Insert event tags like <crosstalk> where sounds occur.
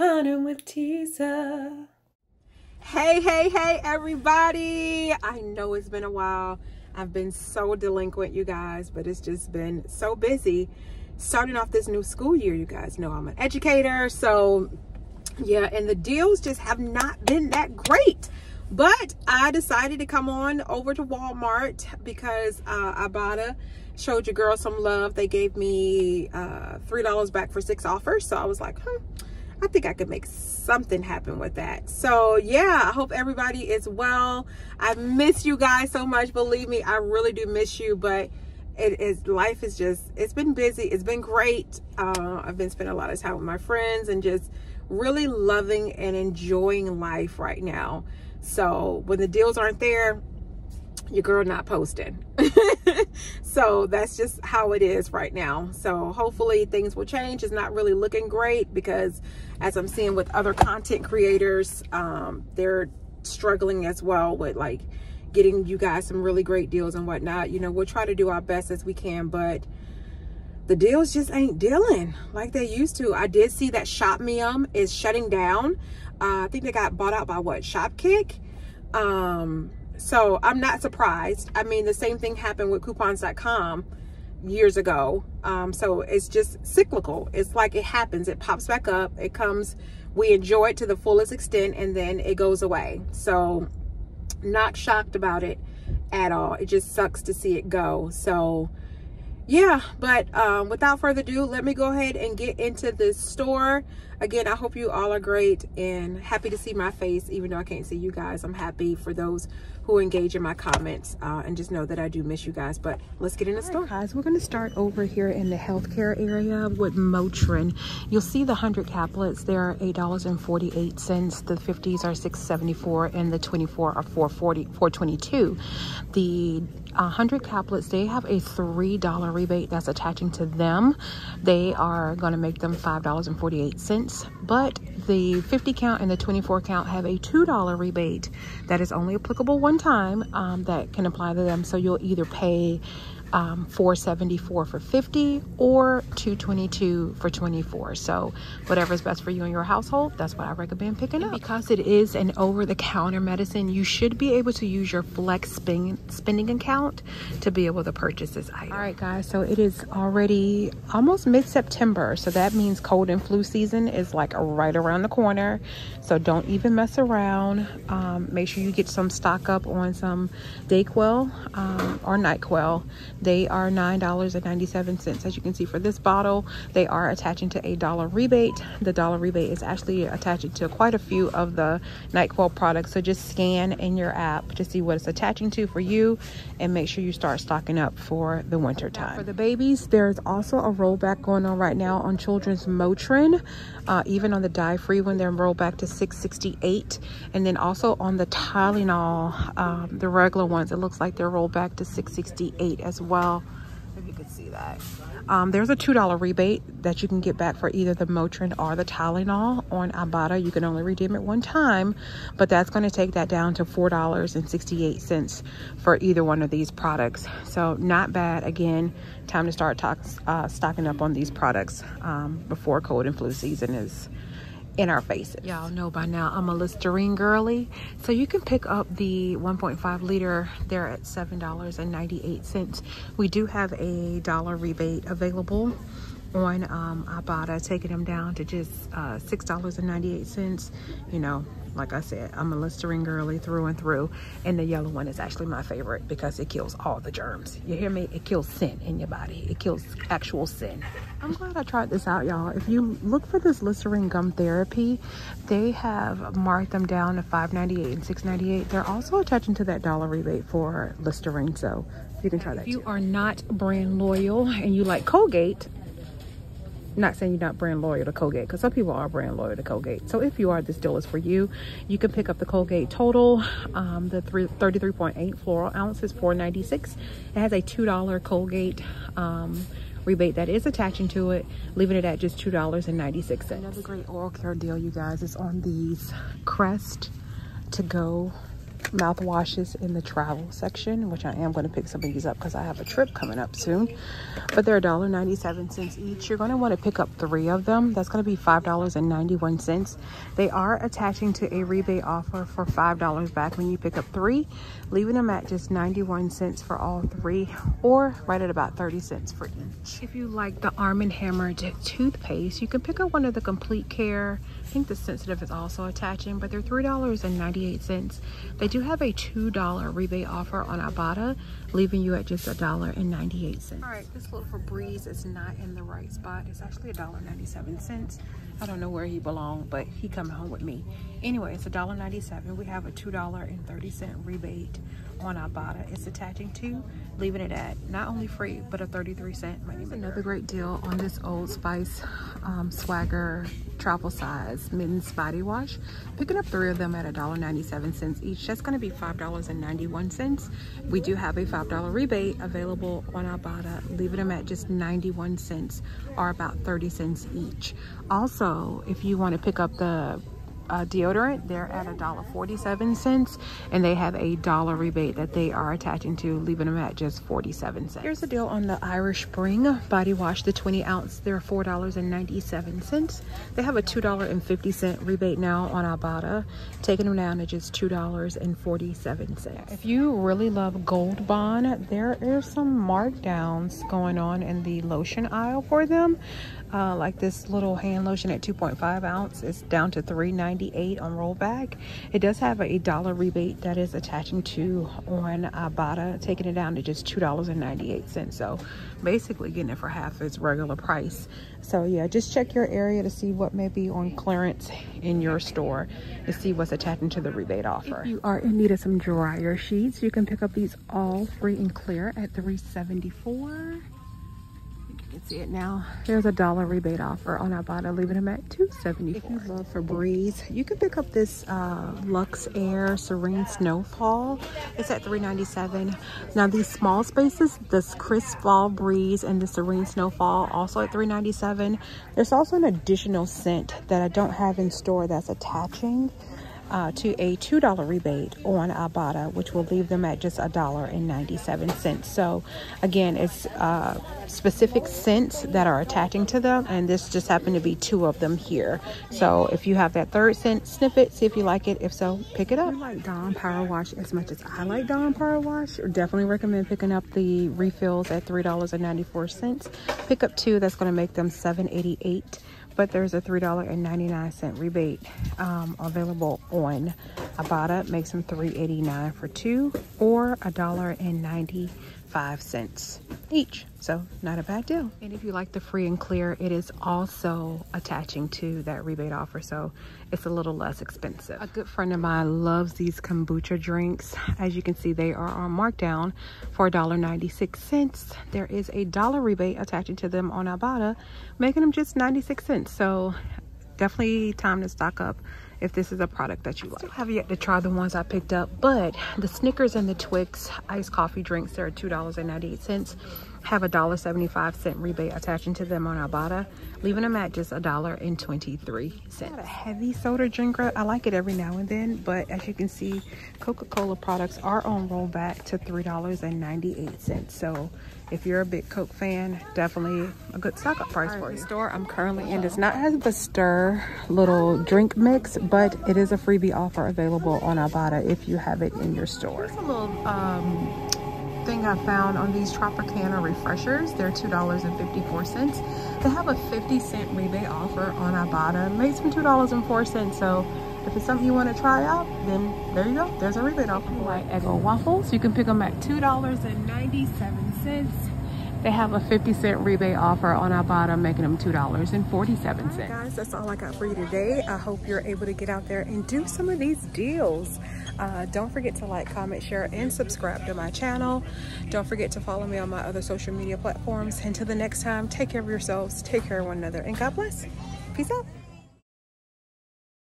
Potting with Tisa. Hey, hey, hey, everybody. I know it's been a while. I've been so delinquent, you guys, but it's just been so busy. Starting off this new school year, you guys know I'm an educator. So, yeah, and the deals just have not been that great. But I decided to come on over to Walmart because uh, Ibotta showed your girl some love. They gave me uh, $3 back for six offers. So I was like, hmm, I think I could make something happen with that. So yeah, I hope everybody is well. I miss you guys so much. Believe me, I really do miss you, but it is life is just it's been busy it's been great uh, i've been spending a lot of time with my friends and just really loving and enjoying life right now so when the deals aren't there, your girl not posting. <laughs> so that's just how it is right now. So hopefully things will change. It's not really looking great because as I'm seeing with other content creators, um, they're struggling as well with like getting you guys some really great deals and whatnot. You know, we'll try to do our best as we can, but the deals just ain't dealing like they used to. I did see that Shopmium is shutting down. Uh, I think they got bought out by what Shopkick. Um, so I'm not surprised. I mean, the same thing happened with coupons.com years ago. Um, so it's just cyclical. It's like it happens. It pops back up. It comes. We enjoy it to the fullest extent, and then it goes away. So not shocked about it at all. It just sucks to see it go. So yeah, but um, without further ado, let me go ahead and get into the store. Again, I hope you all are great and happy to see my face, even though I can't see you guys. I'm happy for those who engage in my comments uh, and just know that I do miss you guys. But let's get in the store. guys, we're going to start over here in the healthcare area with Motrin. You'll see the 100 caplets. They're $8.48. The 50s are $6.74 and the 24 are 440 422 The 100 caplets, they have a $3 rebate that's attaching to them. They are going to make them $5.48. But the 50 count and the 24 count have a $2 rebate that is only applicable one time um, that can apply to them. So you'll either pay um, 474 for 50 or 222 for 24 so whatever is best for you and your household that's what i recommend picking up. Because it is an over-the-counter medicine you should be able to use your flex spending account to be able to purchase this item. All right guys so it is already almost mid-september so that means cold and flu season is like right around the corner. So don't even mess around. Um, make sure you get some stock up on some dayquil um, or nyquil they are $9.97. As you can see for this bottle, they are attaching to a dollar rebate. The dollar rebate is actually attaching to quite a few of the NyQuil products. So just scan in your app to see what it's attaching to for you and make sure you start stocking up for the winter time. For the babies, there's also a rollback going on right now on children's Motrin. Uh, even on the dye-free one, they're rolled back to 668 And then also on the Tylenol, um, the regular ones, it looks like they're rolled back to 668 as well well. If you could see that. Um, there's a $2 rebate that you can get back for either the Motrin or the Tylenol on Ibotta. You can only redeem it one time, but that's going to take that down to $4.68 for either one of these products. So not bad. Again, time to start talk, uh, stocking up on these products um, before cold and flu season is in our faces. Y'all know by now I'm a Listerine girly. So you can pick up the 1.5 liter there at $7.98. We do have a dollar rebate available on um, Ibotta, taking them down to just uh, $6.98. You know, like I said, I'm a Listerine girly through and through. And the yellow one is actually my favorite because it kills all the germs. You hear me? It kills sin in your body. It kills actual sin. I'm glad I tried this out, y'all. If you look for this Listerine Gum Therapy, they have marked them down to $5.98 and $6.98. They're also attaching to that dollar rebate for Listerine, so you can try that If you too. are not brand loyal and you like Colgate, not saying you're not brand loyal to Colgate because some people are brand loyal to Colgate. So if you are, this deal is for you. You can pick up the Colgate Total. Um, the 33.8 floral ounces, 4.96. It has a $2 Colgate um, rebate that is attaching to it, leaving it at just $2.96. Another great oral care deal, you guys, is on these Crest to go mouthwashes in the travel section, which I am going to pick some of these up because I have a trip coming up soon. But they're $1.97 each. You're going to want to pick up three of them. That's going to be $5.91. They are attaching to a rebate offer for $5 back when you pick up three, leaving them at just 91 cents for all three or right at about 30 cents for each. If you like the Arm & Hammer toothpaste, you can pick up one of the Complete Care think the sensitive is also attaching, but they're $3.98. They do have a $2 rebate offer on Ibotta, leaving you at just $1.98. All right, this little Febreze is not in the right spot. It's actually $1.97. I don't know where he belonged, but he coming home with me. Anyway, it's $1.97. We have a $2.30 rebate on Ibotta. It's attaching to, leaving it at not only free, but a 33 cent money maker. Another great deal on this Old Spice um, Swagger travel size mittens body wash. Picking up three of them at $1.97 each. That's going to be $5.91. We do have a $5 rebate available on Ibotta, leaving them at just 91 cents or about 30 cents each. Also, if you want to pick up the uh, deodorant. They're at a dollar forty-seven cents, and they have a dollar rebate that they are attaching to, leaving them at just 47 cents. Here's the deal on the Irish Spring body wash, the 20 ounce. They're $4.97. They have a $2.50 rebate now on Ibotta, taking them down to just $2.47. If you really love Gold Bond, there are some markdowns going on in the lotion aisle for them uh, like this little hand lotion at 2.5 ounce is down to 3.98 on rollback. It does have a dollar rebate that is attaching to on uh, Ibotta taking it down to just two dollars and 98 cents. So basically getting it for half its regular price. So yeah just check your area to see what may be on clearance in your store to see what's attaching to the rebate offer. If you are in need of some dryer sheets you can pick up these all free and clear at 374 can see it now. There's a dollar rebate offer on Ibotta, leaving them at 274 If you love Febreze, you can pick up this uh, Lux Air Serene Snowfall. It's at 397 Now these small spaces, this Crisp Fall Breeze and the Serene Snowfall, also at 397 There's also an additional scent that I don't have in store that's attaching uh, to a $2 rebate on Ibotta, which will leave them at just a dollar and 97 cents. So again, it's uh, specific scents that are attaching to them, and this just happened to be two of them here. So if you have that third scent, sniff it, see if you like it. If so, pick it up. I like Dawn Power Wash as much as I like Dawn Power Wash. Definitely recommend picking up the refills at $3.94. Pick up two, that's going to make them $7.88 but there's a $3.99 rebate um, available on Ibotta. Makes them $3.89 for two or $1.90 five cents each. So not a bad deal. And if you like the free and clear, it is also attaching to that rebate offer. So it's a little less expensive. A good friend of mine loves these kombucha drinks. As you can see, they are on markdown for $1.96. There is a dollar rebate attaching to them on Ibotta, making them just 96 cents. So definitely time to stock up if this is a product that you like. Still have yet to try the ones I picked up, but the Snickers and the Twix iced coffee drinks, they're $2.98 have a dollar 75 cent rebate attaching to them on Ibotta, leaving them at just a dollar and 23 cents. a heavy soda drinker. I like it every now and then, but as you can see, Coca-Cola products are on rollback to $3.98. So if you're a big Coke fan, definitely a good stock up price right, for you. The store I'm currently in does not have the stir little drink mix, but it is a freebie offer available on Ibotta if you have it in your store. It's a little um, thing I found on these Tropicana refreshers. They're $2.54. They have a 50 cent rebate offer on Ibotta. Makes them $2.04. So if it's something you want to try out, then there you go. There's a rebate offer. Like Eggo waffles, you can pick them at $2.97. They have a 50 cent rebate offer on Ibotta, making them $2.47. Right, guys, that's all I got for you today. I hope you're able to get out there and do some of these deals. Uh, don't forget to like, comment, share, and subscribe to my channel. Don't forget to follow me on my other social media platforms. Until the next time, take care of yourselves, take care of one another, and God bless. Peace out.